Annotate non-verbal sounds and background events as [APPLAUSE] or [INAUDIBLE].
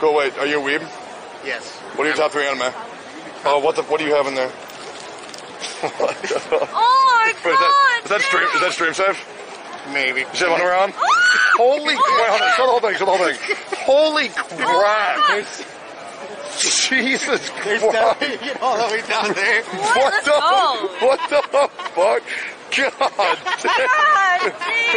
Go wait. Are you a weeb? Yes. What are your top three anime? Oh, what the? What do you have in there? [LAUGHS] [LAUGHS] Oh my Wait, is that, god! is that stream? Is that stream safe? Maybe. Is that underwear on? Oh! Holy crap! Show the whole thing. Show the whole thing. Holy oh, crap! Jesus [LAUGHS] There's Christ! all the way down there. What what the? go. What the fuck? God damn! God damn!